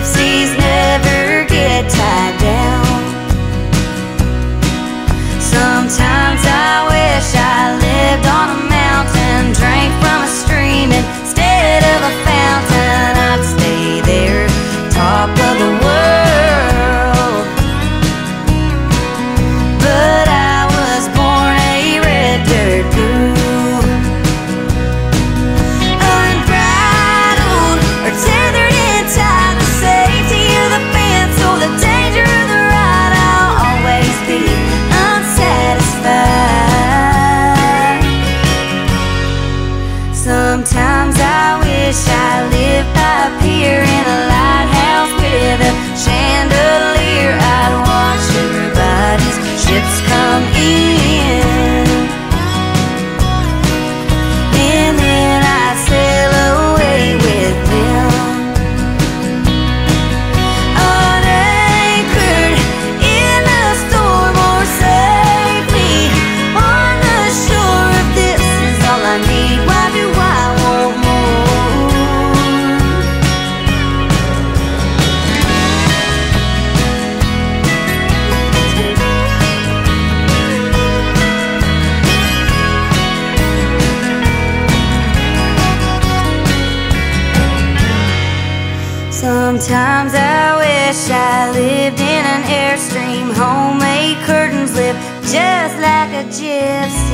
life sees Sometimes I wish I lived up here in a Sometimes I wish I lived in an airstream, homemade curtains lift just like a gypsy.